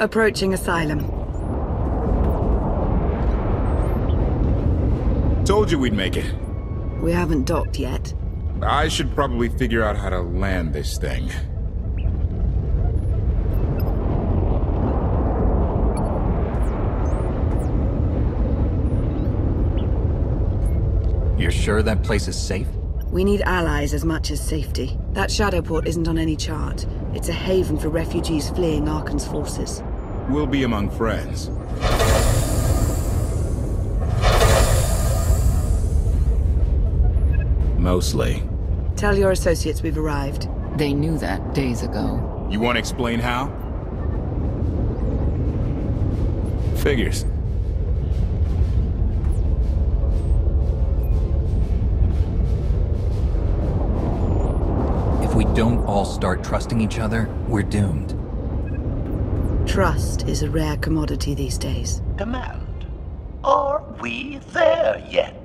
Approaching Asylum. Told you we'd make it. We haven't docked yet. I should probably figure out how to land this thing. You're sure that place is safe? We need allies as much as safety. That shadow port isn't on any chart. It's a haven for refugees fleeing Arcann's forces. We'll be among friends. Mostly. Tell your associates we've arrived. They knew that days ago. You want to explain how? Figures. We don't all start trusting each other, we're doomed. Trust is a rare commodity these days. Command. Are we there yet?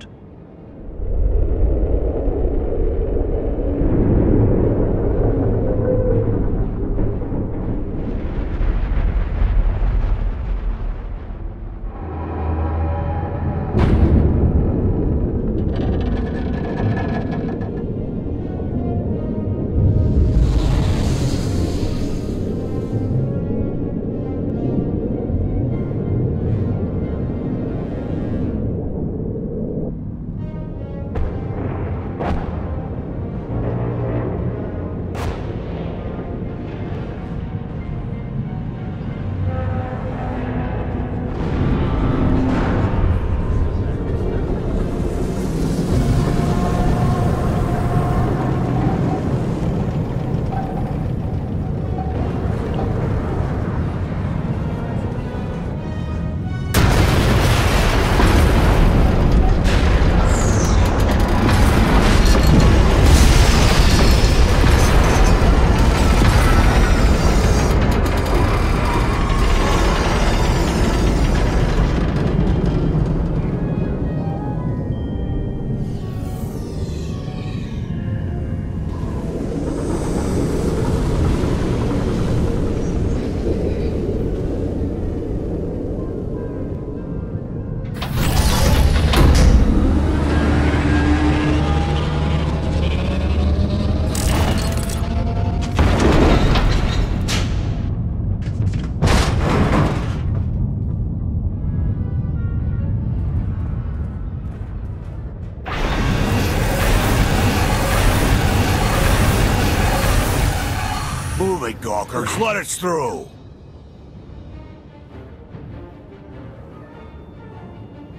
Move it, Gawkers. Let us through.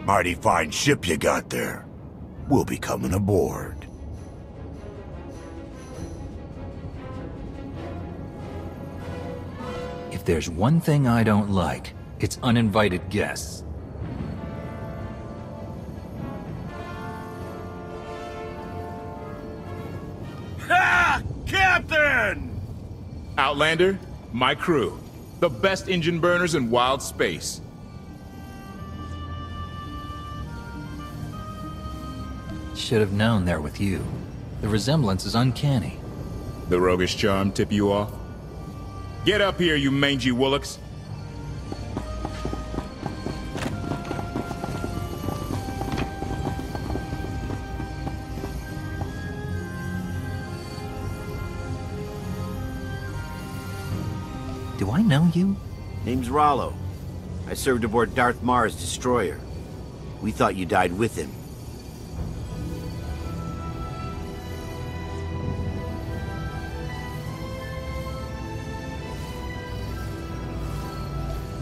Mighty fine ship you got there. We'll be coming aboard. If there's one thing I don't like, it's uninvited guests. Ha! Captain! Outlander, my crew. The best engine burners in wild space. Should have known they're with you. The resemblance is uncanny. The roguish charm tip you off? Get up here, you mangy woolocks. Rollo. I served aboard Darth Marr's destroyer. We thought you died with him.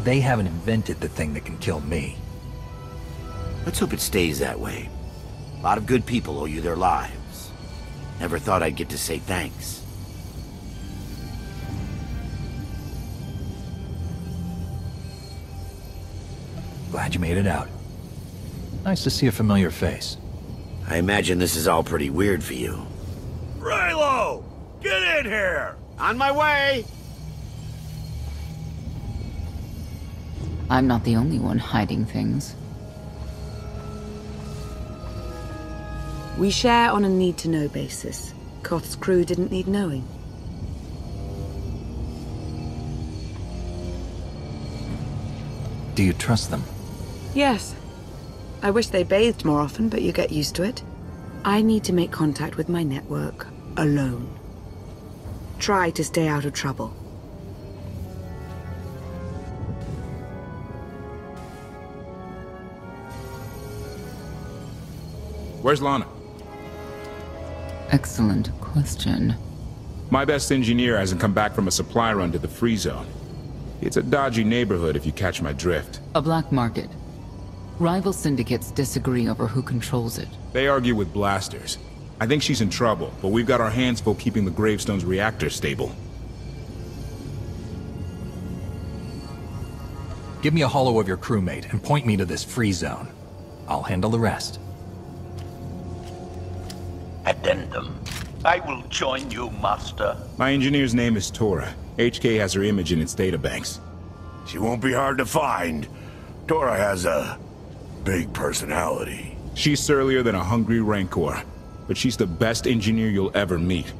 They haven't invented the thing that can kill me. Let's hope it stays that way. A lot of good people owe you their lives. Never thought I'd get to say thanks. Glad you made it out. Nice to see a familiar face. I imagine this is all pretty weird for you. Raylo! Get in here! On my way! I'm not the only one hiding things. We share on a need-to-know basis. Koth's crew didn't need knowing. Do you trust them? Yes. I wish they bathed more often, but you get used to it. I need to make contact with my network alone. Try to stay out of trouble. Where's Lana? Excellent question. My best engineer hasn't come back from a supply run to the free zone. It's a dodgy neighborhood if you catch my drift. A black market. Rival syndicates disagree over who controls it. They argue with blasters. I think she's in trouble, but we've got our hands full keeping the Gravestone's reactor stable. Give me a holo of your crewmate and point me to this free zone. I'll handle the rest. Addendum. I will join you, Master. My engineer's name is Tora. HK has her image in its databanks. She won't be hard to find. Tora has a big personality. She's surlier than a hungry rancor, but she's the best engineer you'll ever meet.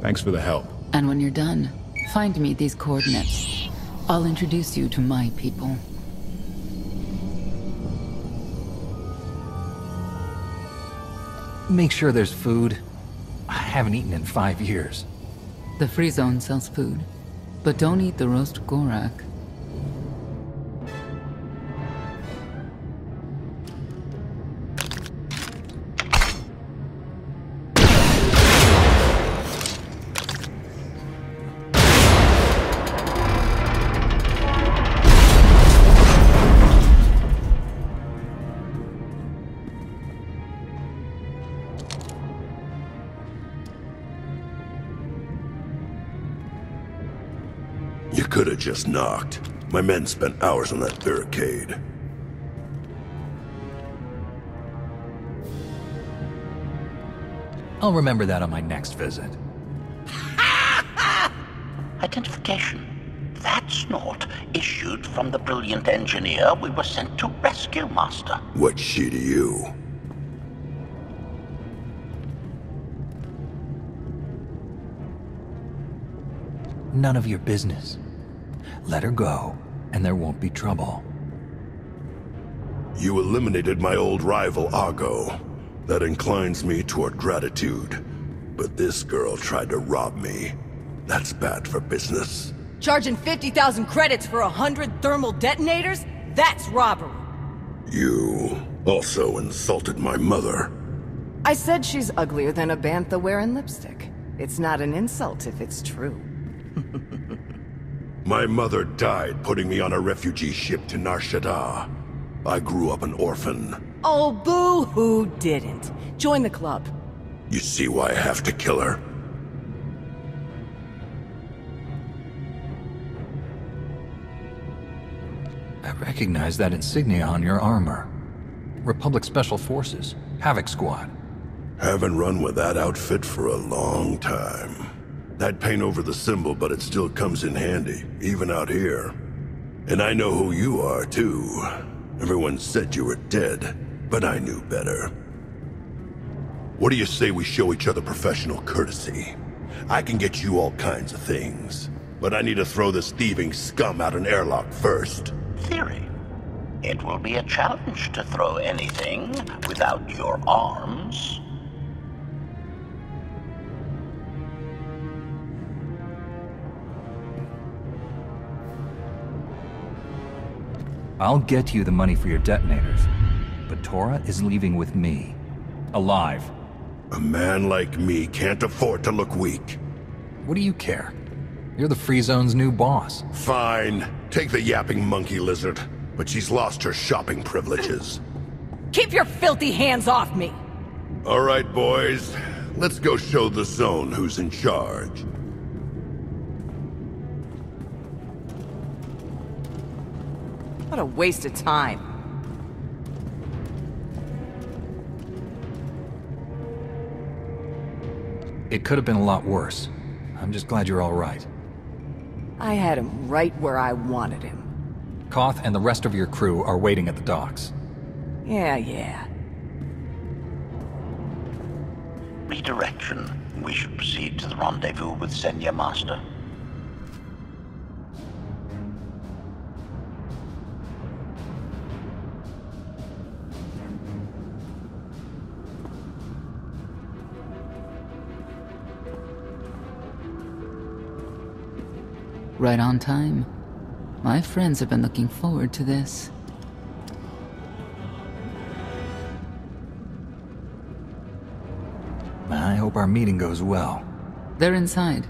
Thanks for the help. And when you're done, find me these coordinates. I'll introduce you to my people. Make sure there's food. I haven't eaten in five years. The free zone sells food, but don't eat the roast gorak. Knocked. My men spent hours on that barricade. I'll remember that on my next visit. Identification. That's not issued from the brilliant engineer we were sent to rescue, Master. What's she to you? None of your business. Let her go, and there won't be trouble. You eliminated my old rival, Argo. That inclines me toward gratitude. But this girl tried to rob me. That's bad for business. Charging 50,000 credits for a hundred thermal detonators? That's robbery. You also insulted my mother. I said she's uglier than a bantha wearing lipstick. It's not an insult if it's true. My mother died putting me on a refugee ship to Nar Shaddaa. I grew up an orphan. Oh, boo who didn't. Join the club. You see why I have to kill her? I recognize that insignia on your armor. Republic Special Forces, Havoc Squad. Haven't run with that outfit for a long time. I'd paint over the symbol, but it still comes in handy, even out here. And I know who you are, too. Everyone said you were dead, but I knew better. What do you say we show each other professional courtesy? I can get you all kinds of things, but I need to throw this thieving scum out an airlock first. Theory. It will be a challenge to throw anything without your arms. I'll get you the money for your detonators. But Tora is leaving with me. Alive. A man like me can't afford to look weak. What do you care? You're the Free Zone's new boss. Fine. Take the yapping monkey lizard. But she's lost her shopping privileges. Keep your filthy hands off me! All right, boys. Let's go show the zone who's in charge. What a waste of time. It could have been a lot worse. I'm just glad you're all right. I had him right where I wanted him. Koth and the rest of your crew are waiting at the docks. Yeah, yeah. Redirection. We should proceed to the rendezvous with Senya Master. Right on time. My friends have been looking forward to this. I hope our meeting goes well. They're inside.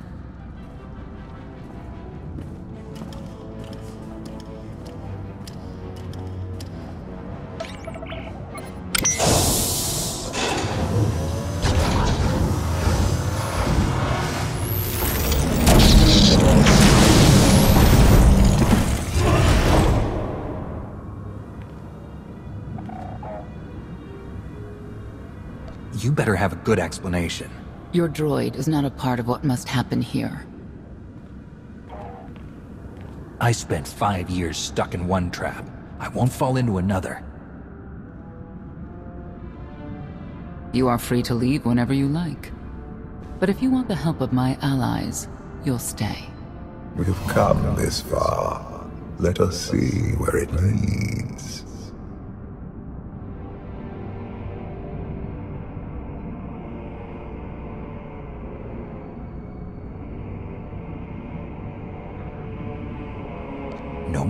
Good explanation. Your droid is not a part of what must happen here. I spent five years stuck in one trap. I won't fall into another. You are free to leave whenever you like. But if you want the help of my allies, you'll stay. We've come this far. Let us see where it leads.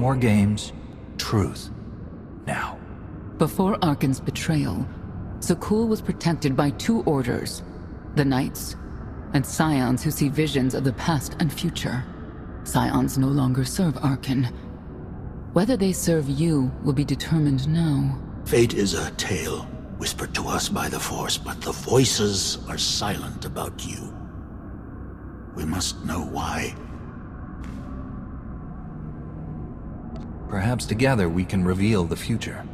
More games. Truth. Now. Before Arcann's betrayal, Zakuul was protected by two orders. The Knights, and Scions who see visions of the past and future. Scions no longer serve Arcann. Whether they serve you will be determined now. Fate is a tale whispered to us by the Force, but the voices are silent about you. We must know why. Perhaps together we can reveal the future.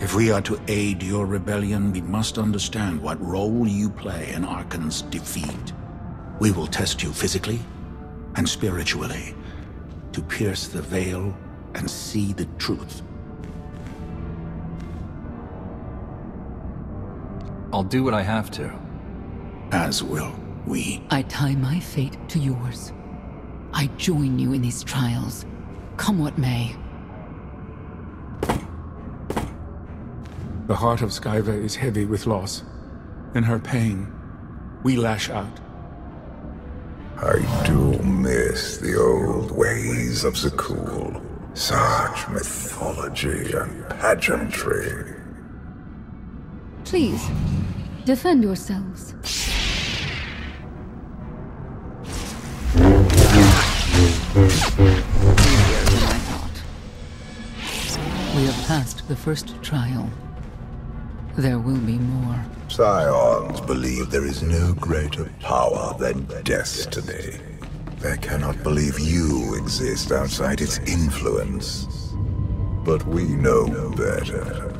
If we are to aid your rebellion, we must understand what role you play in Arcann's defeat. We will test you physically and spiritually to pierce the veil and see the truth. I'll do what I have to. As will we. I tie my fate to yours. I join you in these trials, come what may. The heart of Skyva is heavy with loss. In her pain, we lash out. I do miss the old ways of Zakuul. Such mythology and pageantry. Please, defend yourselves. The first trial. There will be more. Scions believe there is no greater power than destiny. They cannot believe you exist outside its influence. But we know better.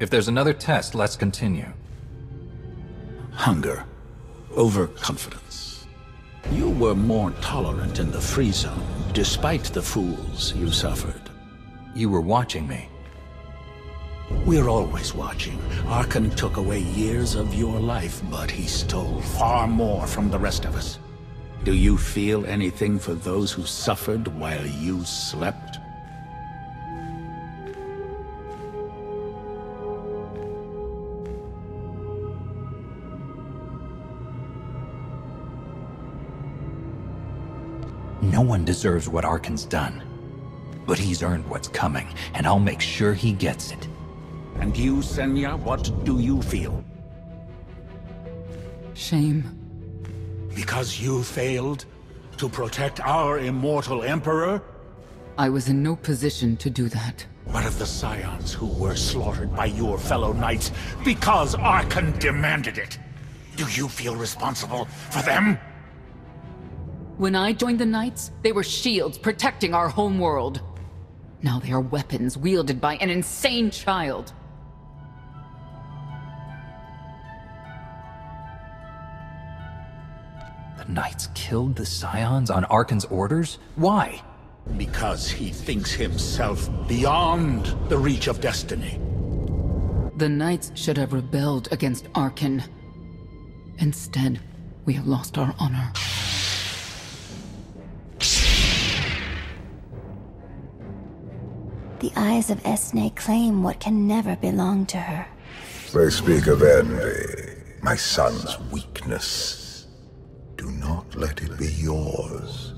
If there's another test, let's continue. Hunger. Overconfidence. You were more tolerant in the free zone, despite the fools you suffered. You were watching me. We're always watching. Arcann took away years of your life, but he stole far more from the rest of us. Do you feel anything for those who suffered while you slept? No one deserves what Arcann's done. But he's earned what's coming, and I'll make sure he gets it. And you, Senya, what do you feel? Shame. Because you failed to protect our immortal Emperor? I was in no position to do that. What of the Scions who were slaughtered by your fellow knights because Arcann demanded it? Do you feel responsible for them? When I joined the Knights, they were shields protecting our homeworld. Now they are weapons wielded by an insane child. The Knights killed the Scions on Arcann's orders? Why? Because he thinks himself beyond the reach of destiny. The Knights should have rebelled against Arcann. Instead, we have lost our honor. The eyes of Esne claim what can never belong to her. They speak of envy, my son's weakness. Do not let it be yours.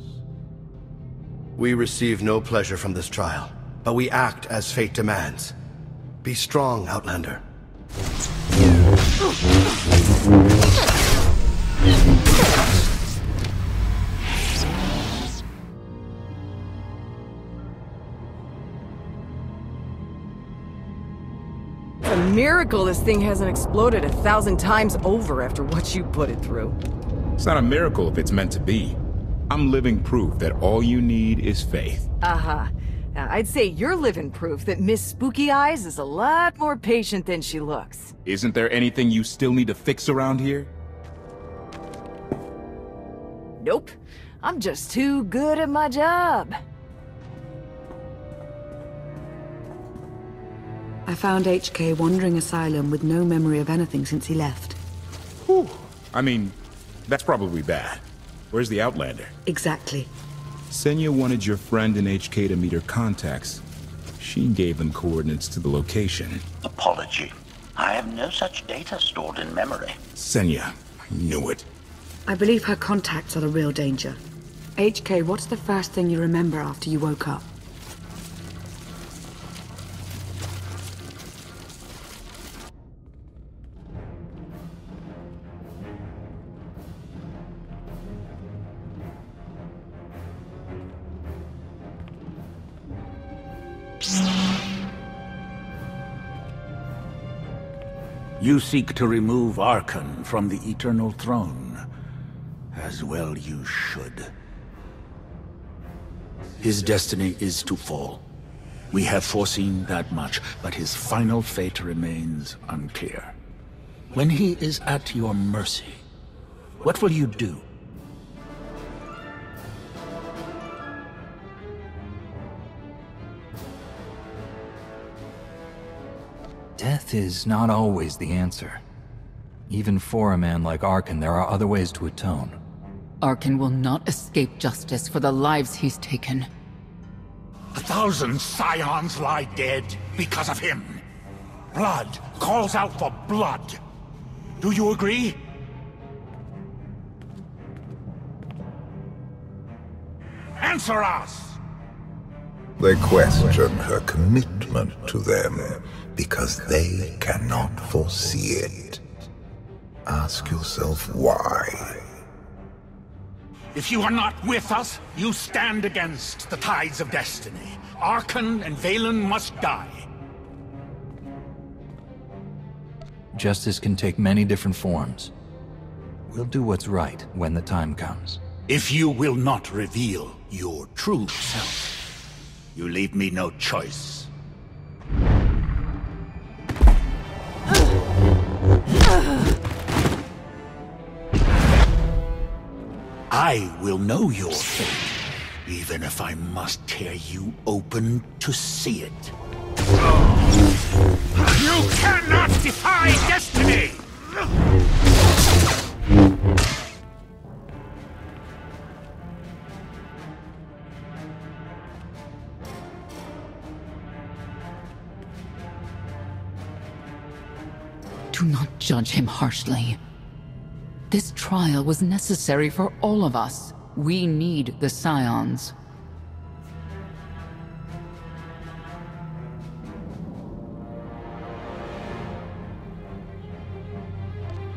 We receive no pleasure from this trial, but we act as fate demands. Be strong, Outlander. Miracle this thing hasn't exploded a thousand times over after what you put it through. It's not a miracle if it's meant to be. I'm living proof that all you need is faith. Uh-huh. Now, I'd say you're living proof that Miss Spooky Eyes is a lot more patient than she looks. Isn't there anything you still need to fix around here? Nope. I'm just too good at my job. I found HK wandering asylum with no memory of anything since he left. Whew. I mean, that's probably bad. Where's the Outlander? Exactly. Senya wanted your friend in HK to meet her contacts. She gave them coordinates to the location. Apology. I have no such data stored in memory. Senya, I knew it. I believe her contacts are the real danger. HK, what's the first thing you remember after you woke up? You seek to remove Arcann from the Eternal Throne. As well you should. His destiny is to fall. We have foreseen that much, but his final fate remains unclear. When he is at your mercy, what will you do? Death is not always the answer. Even for a man like Arcann, there are other ways to atone. Arcann will not escape justice for the lives he's taken. A thousand scions lie dead because of him. Blood calls out for blood. Do you agree? Answer us! They question her commitment to them because they cannot foresee it. Ask yourself why. If you are not with us, you stand against the tides of destiny. Arcann and Vaylin must die. Justice can take many different forms. We'll do what's right when the time comes. If you will not reveal your true self, you leave me no choice. I will know your fate, even if I must tear you open to see it. You cannot defy destiny! Judge him harshly. This trial was necessary for all of us. We need the Scions.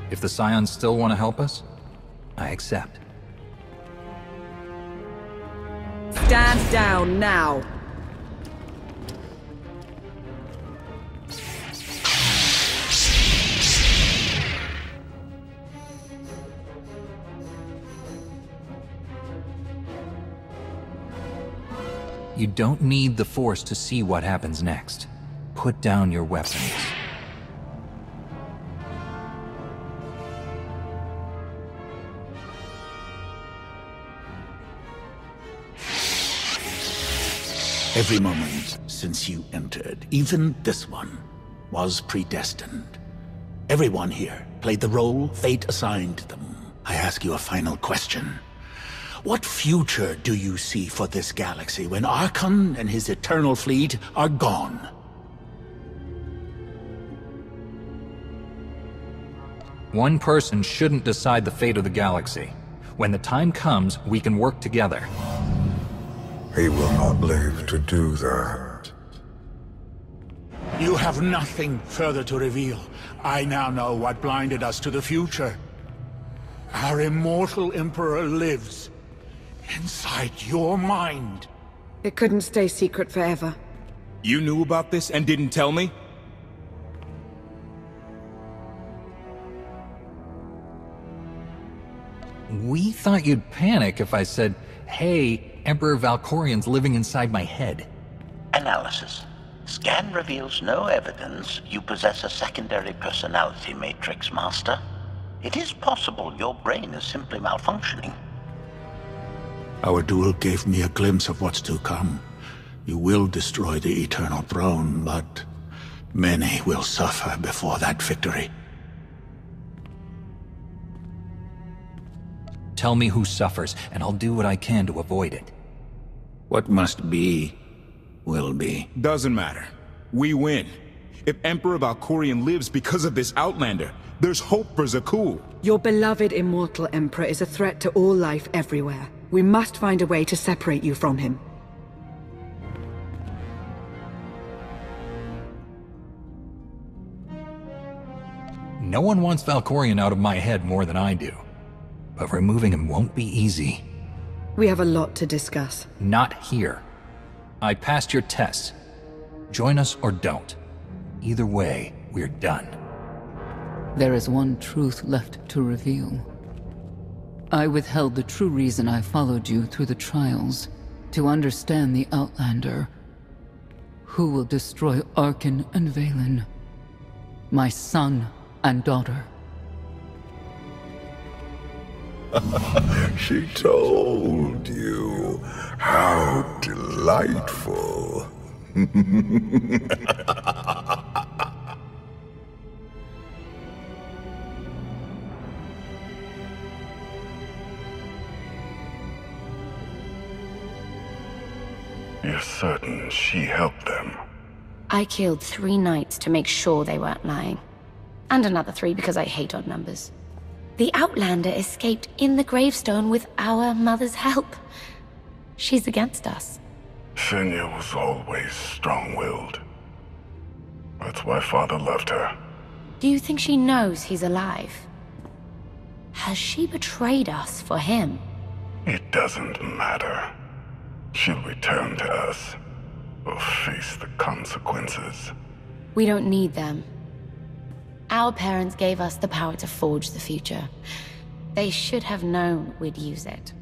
If the Scions still want to help us, I accept. Stand down now. You don't need the Force to see what happens next. Put down your weapons. Every moment since you entered, even this one, was predestined. Everyone here played the role fate assigned them. I ask you a final question. What future do you see for this galaxy when Arcann and his Eternal Fleet are gone? One person shouldn't decide the fate of the galaxy. When the time comes, we can work together. He will not live to do that. You have nothing further to reveal. I now know what blinded us to the future. Our immortal Emperor lives. Inside your mind. It couldn't stay secret forever. You knew about this and didn't tell me? We thought you'd panic if I said, hey, Emperor Valkorion's living inside my head. Analysis. Scan reveals no evidence you possess a secondary personality matrix, Master. It is possible your brain is simply malfunctioning. Our duel gave me a glimpse of what's to come. You will destroy the Eternal Throne, but many will suffer before that victory. Tell me who suffers, and I'll do what I can to avoid it. What must be, will be. Doesn't matter. We win. If Emperor Valkorion lives because of this Outlander, there's hope for Zakuul. Your beloved immortal Emperor is a threat to all life everywhere. We must find a way to separate you from him. No one wants Valkorion out of my head more than I do. But removing him won't be easy. We have a lot to discuss. Not here. I passed your test. Join us or don't. Either way, we're done. There is one truth left to reveal. I withheld the true reason I followed you through the trials, to understand the Outlander. Who will destroy Arcann and Vaylin? My son and daughter. she told you. How delightful. certain she helped them? I killed three knights to make sure they weren't lying. And another three because I hate odd numbers. The Outlander escaped in the gravestone with our mother's help. She's against us. Senya was always strong-willed. That's why father loved her. Do you think she knows he's alive? Has she betrayed us for him? It doesn't matter. She'll return to us. Or face the consequences. We don't need them. Our parents gave us the power to forge the future. They should have known we'd use it.